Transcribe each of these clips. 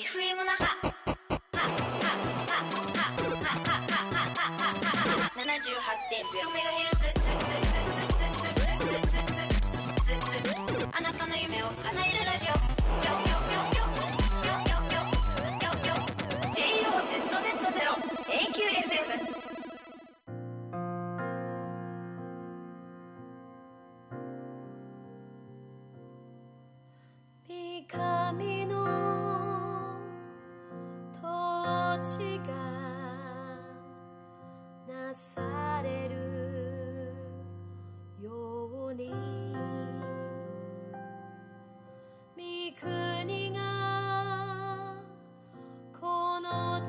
FM 那覇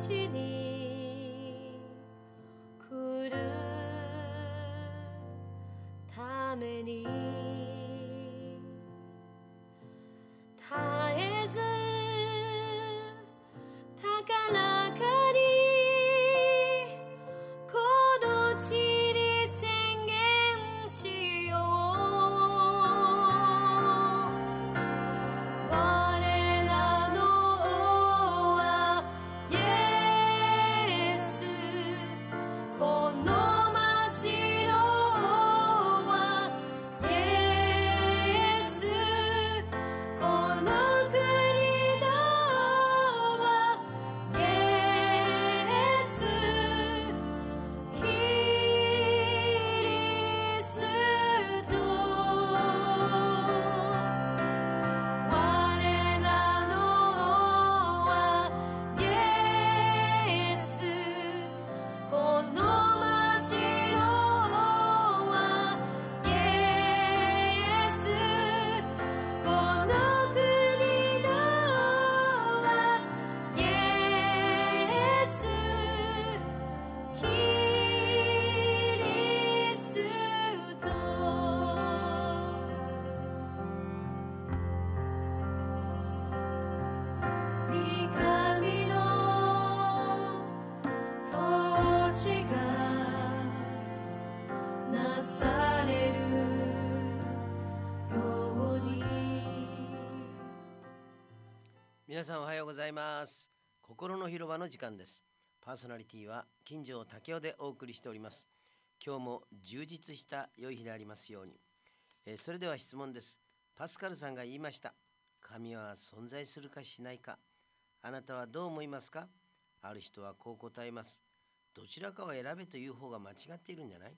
去你。皆さんおはようございます。心の広場の時間です。パーソナリティは金城武雄でお送りしております。今日も充実した良い日でありますように、えーそれでは質問です。パスカルさんが言いました。神は存在するかしないか。あなたはどう思いますか？ある人はこう答えます。どちらかを選べという方が間違っているんじゃない？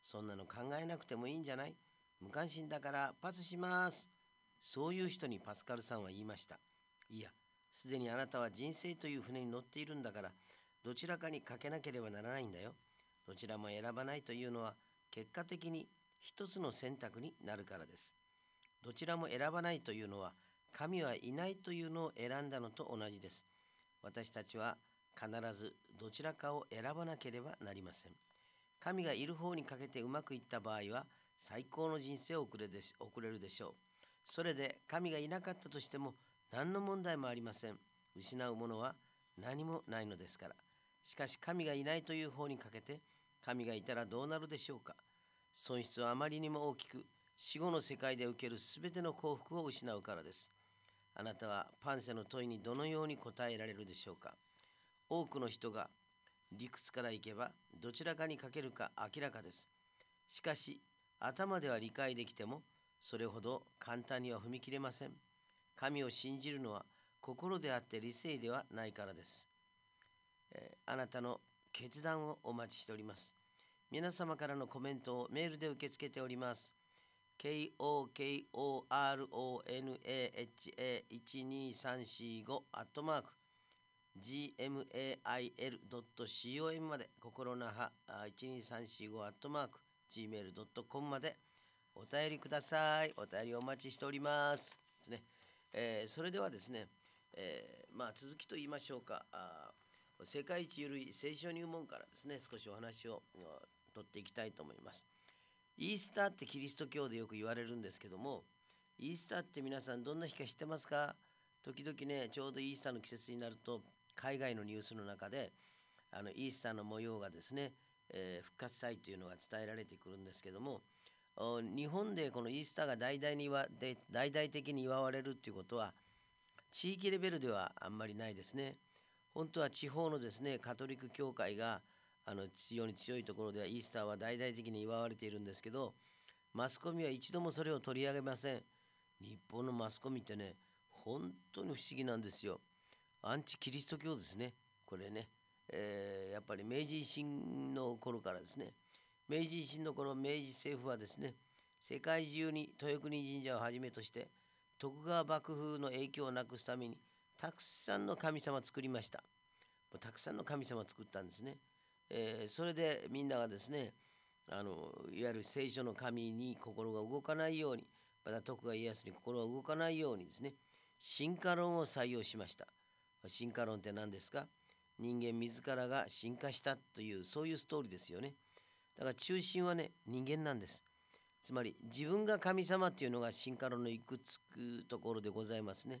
そんなの考えなくてもいいんじゃない？無関心だからパスします。そういう人にパスカルさんは言いました。いやすでにあなたは人生という船に乗っているんだからどちらかにかけなければならないんだよ。どちらも選ばないというのは結果的に一つの選択になるからです。どちらも選ばないというのは神はいないというのを選んだのと同じです。私たちは必ずどちらかを選ばなければなりません。神がいる方にかけてうまくいった場合は最高の人生を送れでし送れるでしょう。それで神がいなかったとしても何の問題もありません。失うものは何もないのですから。しかし神がいないという方にかけて神がいたらどうなるでしょうか。損失はあまりにも大きく死後の世界で受けるすべての幸福を失うからです。あなたはパンセの問いにどのように答えられるでしょうか。多くの人が理屈からいけばどちらかにかけるか明らかです。しかし頭では理解できてもそれほど簡単には踏み切れません。神を信じるのは心であって理性ではないからです、えーあなたの決断をお待ちしております皆様からのコメントをメールで受け付けております。KOKORONAHA12345 アットマーク gmail.com まで心なはあ12345アットマーク gmail.com までお便りください。お便りお待ちしております。ですねえーそれではですね、えーまあ、続きと言いましょうかあ世界一ゆるい聖書入門からですね少しお話をうん取っていきたいと思います。イースターってキリスト教でよく言われるんですけどもイースターって皆さんどんな日か知ってますか？時々ねちょうどイースターの季節になると海外のニュースの中であのイースターの模様がですね、えー復活祭というのが伝えられてくるんですけども日本でこのイースターが大々にわで大々的に祝われるっていうことは地域レベルではあんまりないですね。本当は地方のですねカトリック教会があの非常に強いところではイースターは大々的に祝われているんですけどマスコミは一度もそれを取り上げません。日本のマスコミってね本当に不思議なんですよ。アンチキリスト教ですねこれね、えー、やっぱり明治維新の頃からですね明治維新の頃明治政府はですね世界中に豊国神社をはじめとして徳川幕府の影響をなくすためにたくさんの神様を作りました。たくさんの神様を作ったんですね、えー、それでみんながですねあのいわゆる聖書の神に心が動かないようにまた徳川家康に心が動かないようにですね進化論を採用しました。進化論って何ですか？人間自らが進化したというそういうストーリーですよね。だから中心はね人間なんです。つまり自分が神様っていうのが進化論のいくつくところでございますね。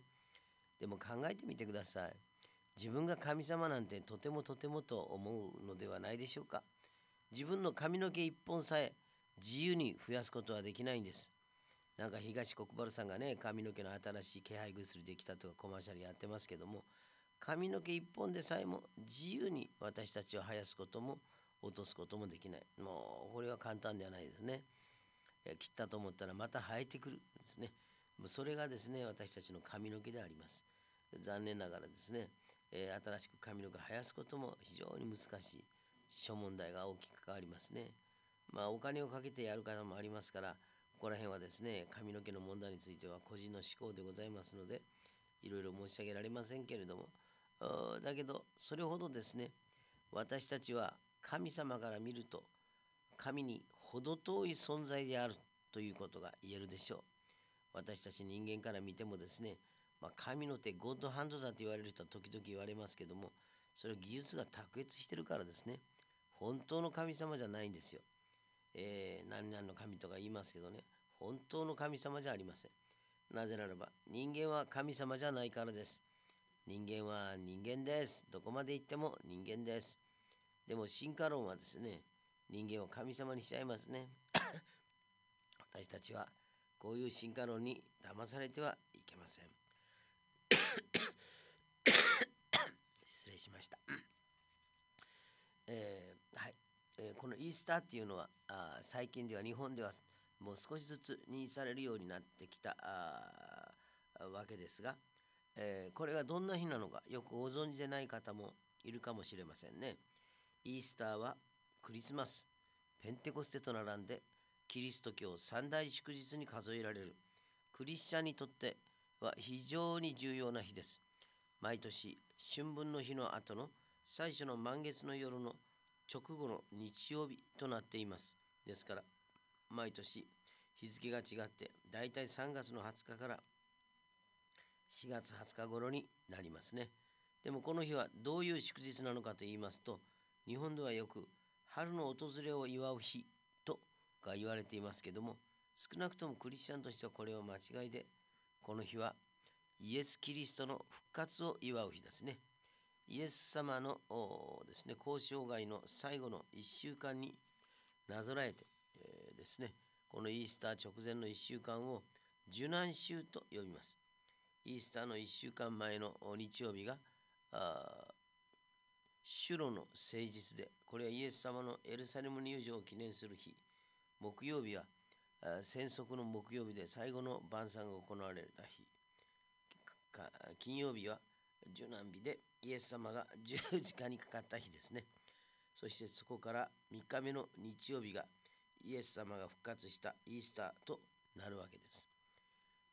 でも考えてみてください。自分が神様なんてとてもとてもと思うのではないでしょうか。自分の髪の毛一本さえ自由に増やすことはできないんです。なんか東国原さんがね髪の毛の新しい気配薬できたとかコマーシャルやってますけども髪の毛一本でさえも自由に私たちを生やすことも落とすこともできない。もうこれは簡単ではないですね。切ったと思ったらまた生えてくるですね。それがですね私たちの髪の毛であります。残念ながらですね、え、新しく髪の毛生やすことも非常に難しい。諸問題が大きく関わりますね。まあお金をかけてやる方もありますからここら辺はですね髪の毛の問題については個人の思考でございますのでいろいろ申し上げられませんけれども。だけどそれほどですね私たちは神様から見ると神に程遠い存在であるということが言えるでしょう私たち人間から見てもですね、まあ、神の手ゴッドハンドだと言われる人は時々言われますけどもそれは技術が卓越してるからですね本当の神様じゃないんですよ、えー、何々の神とか言いますけどね本当の神様じゃありませんなぜならば人間は神様じゃないからです人間は人間です。どこまで行っても人間です。でも進化論はですね、人間を神様にしちゃいますね。私たちはこういう進化論に騙されてはいけません。失礼しました。えー、はい、えー、このイースターっていうのはあ最近では日本ではもう少しずつ認知されるようになってきたわけですが、えー、これがどんな日なのかよくご存知でない方もいるかもしれませんね。イースターはクリスマス、ペンテコステと並んでキリスト教三大祝日に数えられるクリスチャンにとっては非常に重要な日です。毎年春分の日の後の最初の満月の夜の直後の日曜日となっています。ですから毎年日付が違ってだいたい3月の20日から4月20日頃になりますね。でもこの日はどういう祝日なのかと言いますと、日本ではよく春の訪れを祝う日とが言われていますけども、少なくともクリスチャンとしてはこれは間違いで、この日はイエス・キリストの復活を祝う日ですね。イエス様のですね、交渉外の最後の1週間になぞらえて、えー、ですね、このイースター直前の1週間を受難週と呼びます。イースターの1週間前の日曜日がシュロの誠実で、これはイエス様のエルサレム入場を記念する日。木曜日は戦則の木曜日で最後の晩餐が行われた日。金曜日は受難日でイエス様が十字架にかかった日ですね。そしてそこから3日目の日曜日がイエス様が復活したイースターとなるわけです。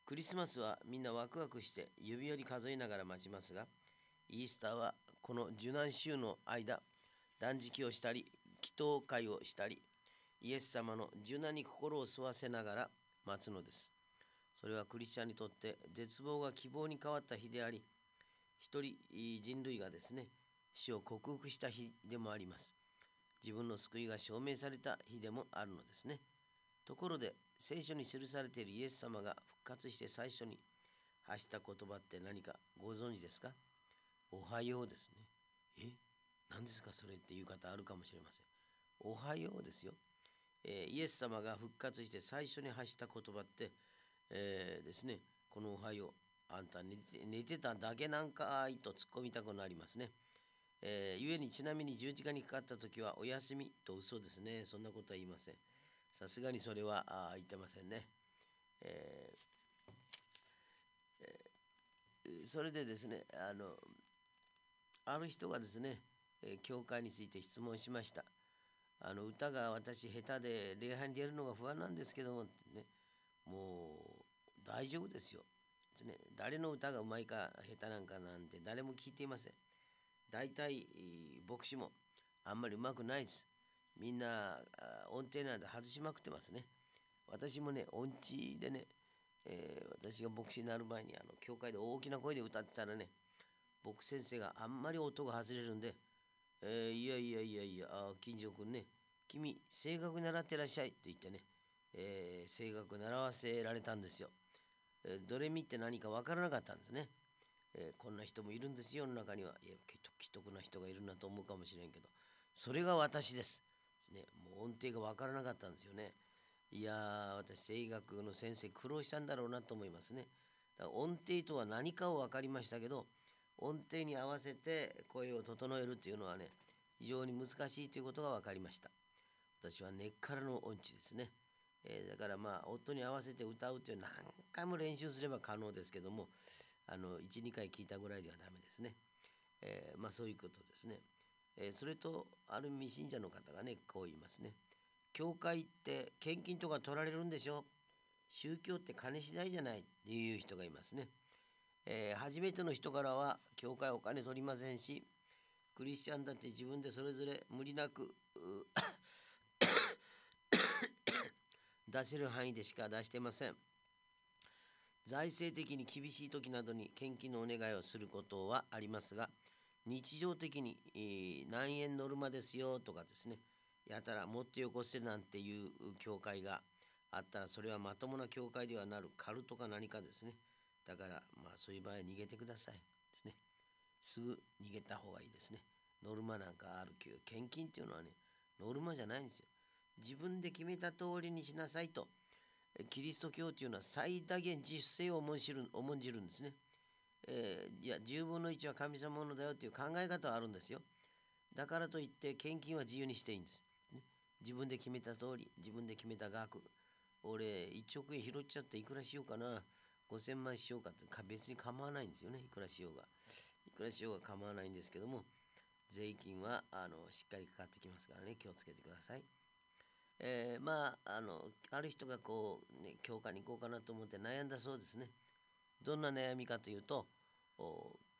クリスマスはみんなワクワクして指折り数えながら待ちますが、イースターはこの受難週の間、断食をしたり、祈祷会をしたり、イエス様の受難に心を吸わせながら待つのです。それはクリスチャンにとって絶望が希望に変わった日であり、一人人類がですね、死を克服した日でもあります。自分の救いが証明された日でもあるのですね。ところで、聖書に記されているイエス様が復活して最初に発した言葉って何かご存知ですか？おはようですね。え？何ですかそれっていう方あるかもしれません。おはようですよ。えー、イエス様が復活して最初に発した言葉って、えー、ですね、このおはようあんた寝て寝てただけなんかいと突っ込みたくなりますね。えー、ゆえにちなみに十字架にかかった時はお休みと嘘ですね。そんなことは言いません。さすがにそれはあ言ってませんね。えーえー、それでですねあのある人がですね、えー、教会について質問しました。あの歌が私下手で礼拝に出るのが不安なんですけども、ね、もう大丈夫ですよ。でね、誰の歌がうまいか下手なんかなんて誰も聞いていません。大体牧師もあんまりうまくないです。みんな音程なんて外しまくってますね。私もね、音痴でね、えー、私が牧師になる前にあの教会で大きな声で歌ってたらね、牧先生があんまり音が外れるんで、えー、いやいやいやいや、あ金城君ね、君、声楽習ってらっしゃいと言ってね、えー、声楽習わせられたんですよ。えー、ドレミって何か分からなかったんですね。えー、こんな人もいるんですよ、世の中には。いや、既得な人がいるなと思うかもしれんけど、それが私です。ね、もう音程が分からなかったんですよね。いや、私、声楽の先生、苦労したんだろうなと思いますね。だから音程とは何かを分かりましたけど、音程に合わせて声を整えるというのはね、非常に難しいということが分かりました。私は根っからの音痴ですね。えー、だからまあ音に合わせて歌うという何回も練習すれば可能ですけどもあの12回聞いたぐらいではダメですね。えー、まあそういうことですね。えー、それとある未信者の方がねこう言いますね。教会って献金とか取られるんでしょ？宗教って金次第じゃないっていう人がいますね。えー、初めての人からは教会お金取りませんしクリスチャンだって自分でそれぞれ無理なく出せる範囲でしか出してません。財政的に厳しい時などに献金のお願いをすることはありますが、日常的に、えー、何円ノルマですよとかですね、やたらもっとよこせなんていう教会があったら、それはまともな教会ではなるカルトか何かですね。だから、まあそういう場合は逃げてください。ですね。すぐ逃げた方がいいですね。ノルマなんかあるけど、献金っていうのはね、ノルマじゃないんですよ。自分で決めた通りにしなさいと。キリスト教というのは最大限自主性を重んじる重んじるんですね。えー、いや、10分の1は神様のだよという考え方はあるんですよ。だからといって、献金は自由にしていいんです。ね、自分で決めた通り、自分で決めた額。俺、1億円拾っちゃっていくらしようかな。5000万しようかって別に構わないんですよね。いくらしようが。いくらしようが構わないんですけども、税金はあのしっかりかかってきますからね、気をつけてください。えー、まああのある人がこう、ね、教科に行こうかなと思って悩んだそうですね。どんな悩みかというと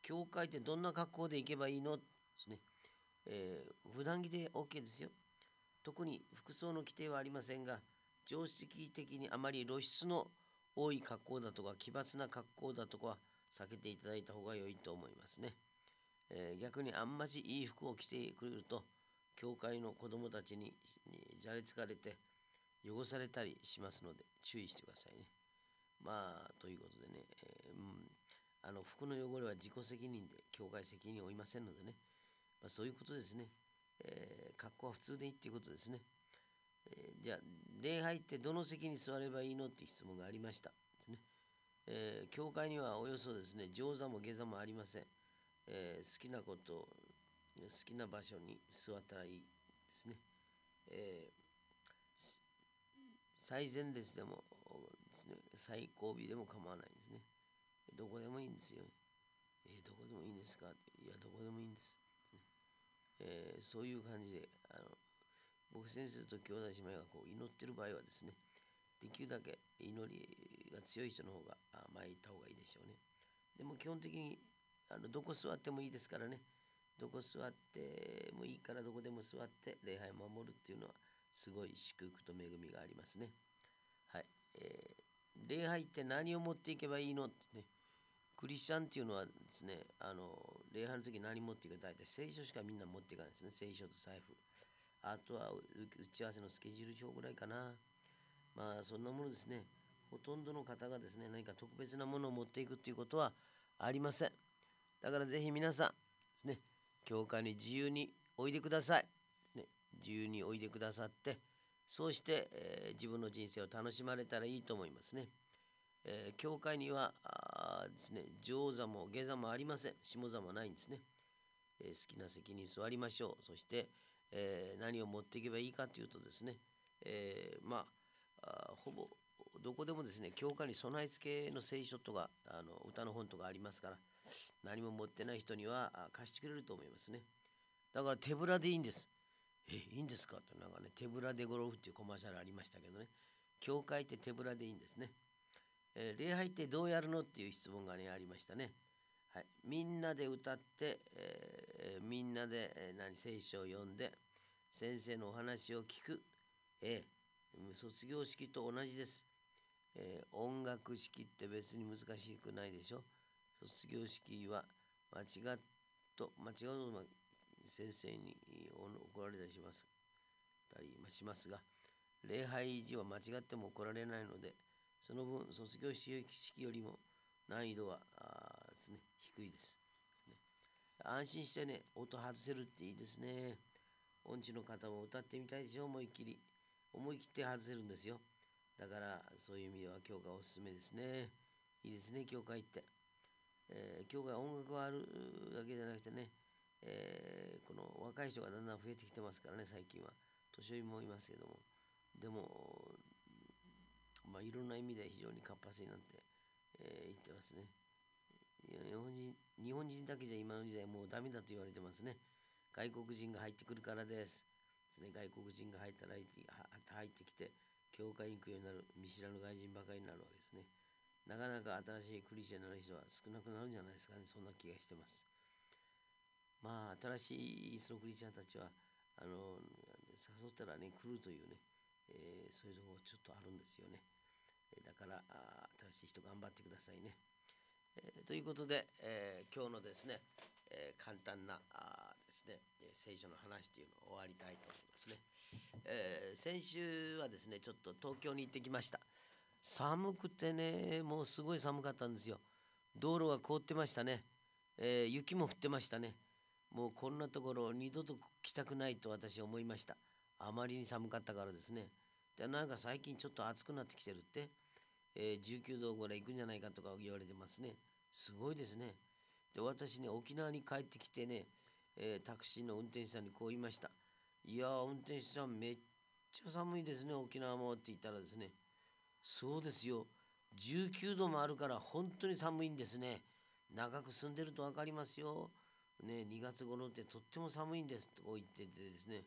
教会ってどんな格好で行けばいいの？ですね。えー、普段着で OK ですよ。特に服装の規定はありませんが常識的にあまり露出の多い格好だとか奇抜な格好だとかは避けていただいた方が良いと思いますね。えー、逆にあんましいい服を着てくれると教会の子供たちにじゃれつかれて汚されたりしますので注意してくださいね。まあということでね、えー、うん、あの服の汚れは自己責任で教会責任を負いませんのでね、まあ、そういうことですね。えー、格好は普通でいいっていうことですね。えー、じゃあ礼拝ってどの席に座ればいいのっていう質問がありました。ですねえー、教会にはおよそですね上座も下座もありません。えー、好きなこと好きな場所に座ったらいいですね。え、最前列でもですね、最後尾でも構わないですね。どこでもいいんですよ。え、どこでもいいんですか？いや、どこでもいいんです。え、そういう感じで、あの僕先生と兄弟姉妹がこう祈ってる場合はですね、できるだけ祈りが強い人の方が前行った方がいいでしょうね。でも基本的にあのどこ座ってもいいですからね。どこ座ってもいいからどこでも座って礼拝を守るっていうのはすごい祝福と恵みがありますね。はい。えー、礼拝って何を持っていけばいいのってね。クリスチャンっていうのはですね、あの礼拝の時何持っていくか大体聖書しかみんな持っていかないですね。聖書と財布。あとは打ち合わせのスケジュール表ぐらいかな。まあそんなものですね。ほとんどの方がですね、何か特別なものを持っていくっていうことはありません。だからぜひ皆さんですね、教会に自由においでください。ね、自由においでくださって、そうして、えー、自分の人生を楽しまれたらいいと思いますね。えー教会にはですね上座も下座もありません下座もないんですね、えー好きな席に座りましょうそして、えー何を持っていけばいいかというとですね、えーまあほぼどこでもですね教会に備え付けの聖書とかあの歌の本とかありますから何も持ってない人には貸してくれると思いますね。だから手ぶらでいいんです。えいいんですかってなんかね手ぶらでゴルフっていうコマーシャルありましたけどね。教会って手ぶらでいいんですね、えー礼拝ってどうやるのっていう質問がねありましたね。はい、みんなで歌って、えーみんなで、えー何聖書を読んで先生のお話を聞く、えー卒業式と同じです、えー音楽式って別に難しくないでしょ。卒業式は間違っと間違うのは先生に怒られたりします。たりしますが礼拝時は間違っても怒られないのでその分卒業式よりも難易度はです、ね、低いです、安心してね音外せるっていいですね。音痴の方も歌ってみたいでしょ思いっきり。思い切って外せるんですよ。だからそういう意味では教会おすすめですね。いいですね教会って、えー教会音楽があるだけじゃなくてね、えーこの若い人がだんだん増えてきてますからね最近は。年寄りもいますけども。でもまあいろんな意味で非常に活発になって、えー言ってますね。日本人日本人だけじゃ今の時代もうダメだと言われてますね。外国人が入ってくるからです。ね外国人が入ったら入ってきて教会に行くようになる見知らぬ外人ばかりになるわけですね。なかなか新しいクリスチャンになる人は少なくなるんじゃないですかね。そんな気がしてます。まあ新しいそのクリスチャンたちはあの誘ったらね来るというね、えーそういうところちょっとあるんですよね。だから新しい人頑張ってくださいね、えーということで、えー今日のですね、えー簡単なあですね聖書の話というのを終わりたいと思いますね、えー先週はですねちょっと東京に行ってきました。寒くてねもうすごい寒かったんですよ。道路が凍ってましたね、えー雪も降ってましたね。もうこんなところ二度と来たくないと私は思いました。あまりに寒かったからですね。でなんか最近ちょっと暑くなってきてるって、えー19度ぐらい行くんじゃないかとか言われてますね。すごいですね。で私ね沖縄に帰ってきてね、えータクシーの運転手さんにこう言いました。いや運転手さんめっちゃ寒いですね沖縄もって言ったらですね。そうですよ。19度もあるから本当に寒いんですね。長く住んでると分かりますよ。ね2月頃ってとっても寒いんです。とこう言っててですね。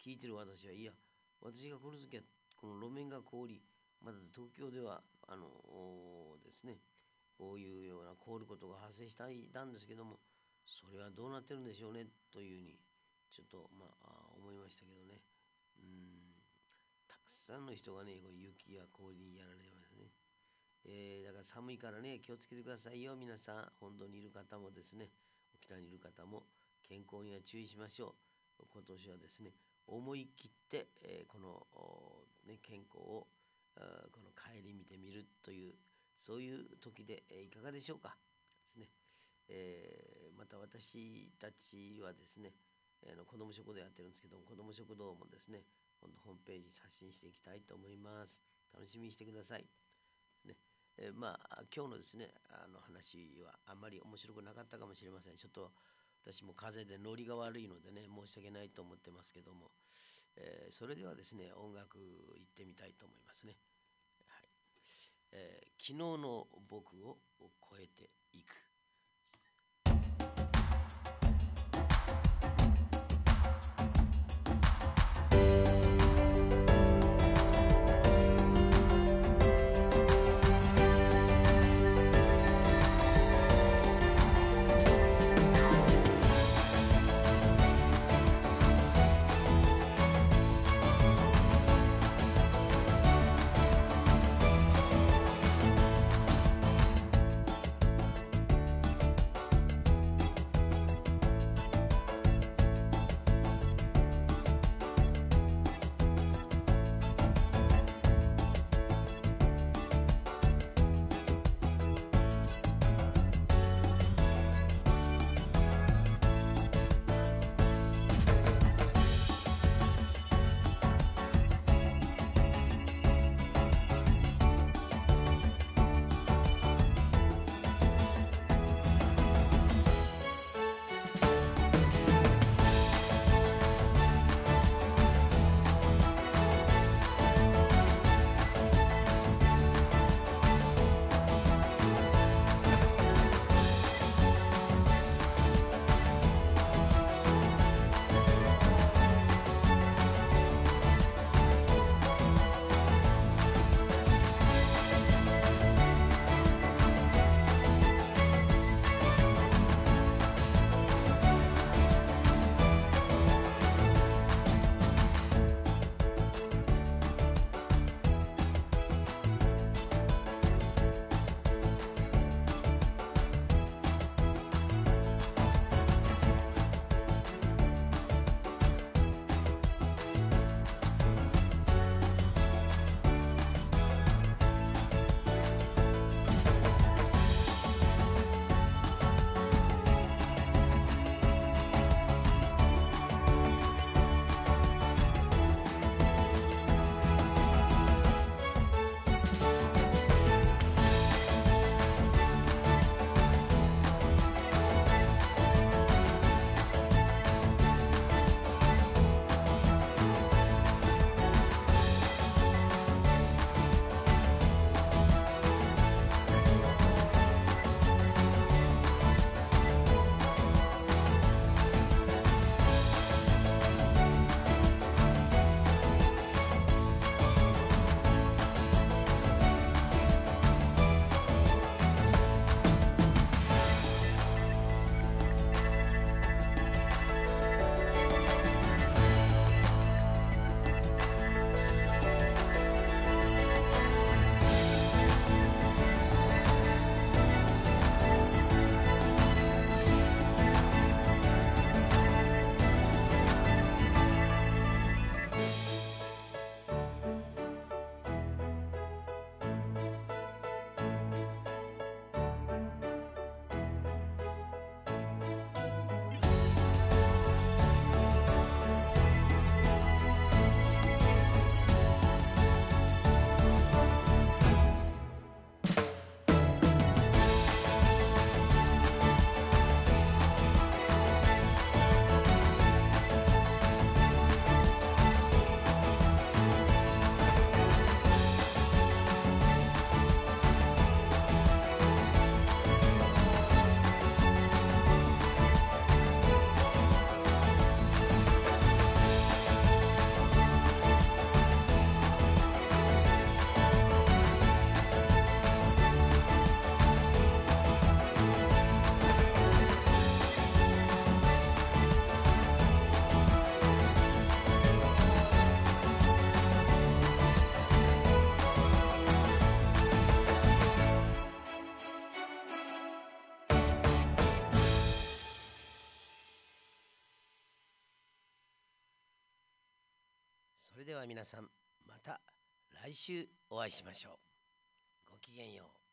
聞いてる私はいや私が来る時はこの路面が凍りまだ東京ではあのですねこういうような凍ることが発生したいたんですけどもそれはどうなってるんでしょうねというふうにちょっとまあ思いましたけどね。うんたくさんの人がねこう雪や氷にやられますね、えーだから寒いからね気をつけてくださいよ。皆さん本土にいる方もですね沖縄にいる方も健康には注意しましょう。今年はですね思い切って、えーこの、ね、健康をこの顧みてみるというそういう時で、えいかがでしょうか？ですね、えーまた私たちはですね、えーあの子ども食堂やってるんですけども子ども食堂もですね今度ホームページ刷新していきたいと思います。楽しみにしてください。ね。えーまあ今日のですねあの話はあんまり面白くなかったかもしれません。ちょっと私も風邪でノリが悪いのでね申し訳ないと思ってますけども、えーそれではですね音楽行ってみたいと思いますね、えー昨日の僕を超えて皆さんまた来週お会いしましょう。ごきげんよう。